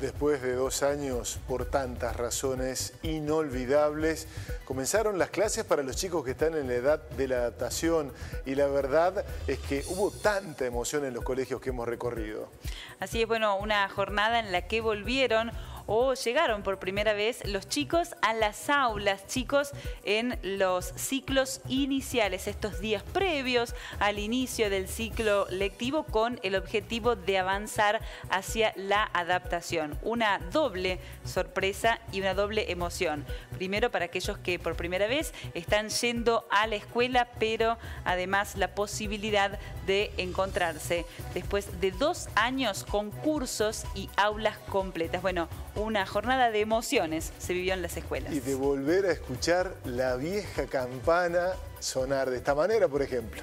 Después de dos años, por tantas razones inolvidables, comenzaron las clases para los chicos que están en la edad de la adaptación y la verdad es que hubo tanta emoción en los colegios que hemos recorrido. Así es, bueno, una jornada en la que volvieron o llegaron por primera vez los chicos a las aulas, chicos en los ciclos iniciales, estos días previos al inicio del ciclo lectivo con el objetivo de avanzar hacia la adaptación. Una doble sorpresa y una doble emoción. Primero para aquellos que por primera vez están yendo a la escuela, pero además la posibilidad de encontrarse después de dos años con cursos y aulas completas. Bueno, una jornada de emociones se vivió en las escuelas. Y de volver a escuchar la vieja campana sonar de esta manera, por ejemplo.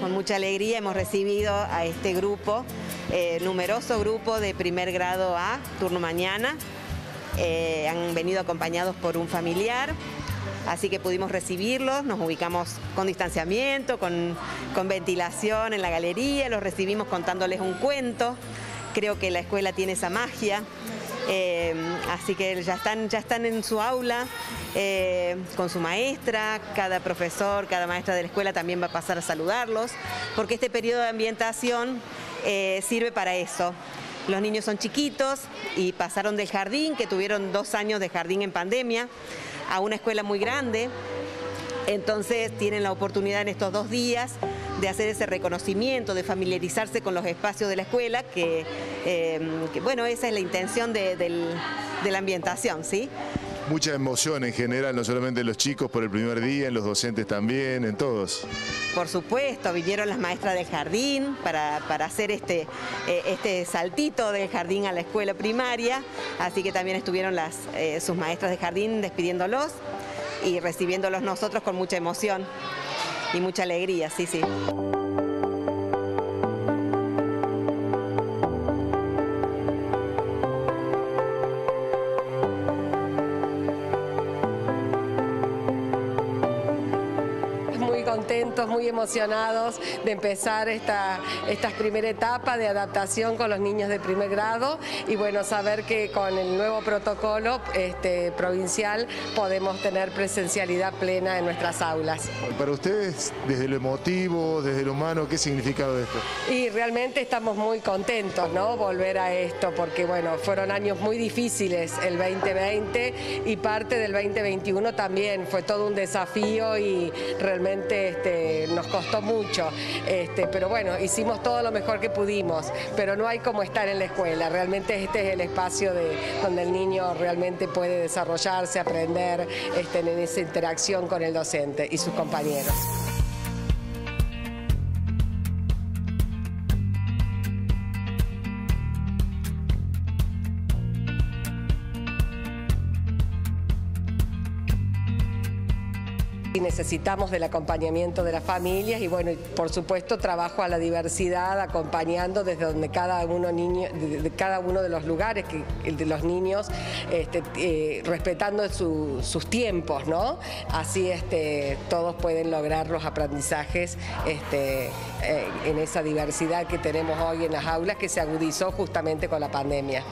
Con mucha alegría hemos recibido a este grupo, eh, numeroso grupo de primer grado A, turno mañana. Eh, han venido acompañados por un familiar, así que pudimos recibirlos, nos ubicamos con distanciamiento, con, con ventilación en la galería, los recibimos contándoles un cuento. Creo que la escuela tiene esa magia. Eh, así que ya están, ya están en su aula eh, con su maestra, cada profesor, cada maestra de la escuela también va a pasar a saludarlos, porque este periodo de ambientación eh, sirve para eso. Los niños son chiquitos y pasaron del jardín, que tuvieron dos años de jardín en pandemia, a una escuela muy grande, entonces tienen la oportunidad en estos dos días de hacer ese reconocimiento, de familiarizarse con los espacios de la escuela, que, eh, que bueno, esa es la intención de, la ambientación, ¿sí? Mucha emoción en general, no solamente en los chicos por el primer día, en los docentes también, en todos. Por supuesto, vinieron las maestras del jardín para, para hacer este, eh, este saltito del jardín a la escuela primaria, así que también estuvieron las, eh, sus maestras de jardín despidiéndolos y recibiéndolos nosotros con mucha emoción y mucha alegría, sí, sí. Contentos, muy emocionados de empezar esta, esta primera etapa de adaptación con los niños de primer grado y bueno, saber que con el nuevo protocolo este, provincial podemos tener presencialidad plena en nuestras aulas. Para ustedes, desde lo emotivo, desde lo humano, ¿qué significado esto? Y realmente estamos muy contentos, ¿no? Volver a esto, porque bueno, fueron años muy difíciles el 2020 y parte del 2021 también. Fue todo un desafío y realmente este, nos costó mucho. Este, pero bueno, hicimos todo lo mejor que pudimos, pero no hay como estar en la escuela. Realmente este es el espacio de, donde el niño realmente puede desarrollarse, aprender este, en esa interacción con el docente y sus compañeros. Y necesitamos del acompañamiento de las familias y bueno, por supuesto trabajo a la diversidad, acompañando desde donde cada uno niño, de, cada uno de los lugares que de los niños, este, eh, respetando su- sus tiempos, ¿no? Así este, todos pueden lograr los aprendizajes este, eh, en esa diversidad que tenemos hoy en las aulas que se agudizó justamente con la pandemia.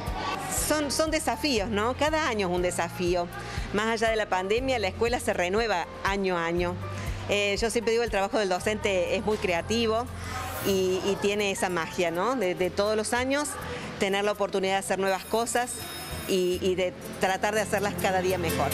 Son, son desafíos, ¿no? Cada año es un desafío. Más allá de la pandemia, la escuela se renueva año a año. Eh, yo siempre digo, el trabajo del docente es muy creativo y, tiene esa magia, ¿no? De, todos los años, tener la oportunidad de hacer nuevas cosas y de tratar de hacerlas cada día mejor.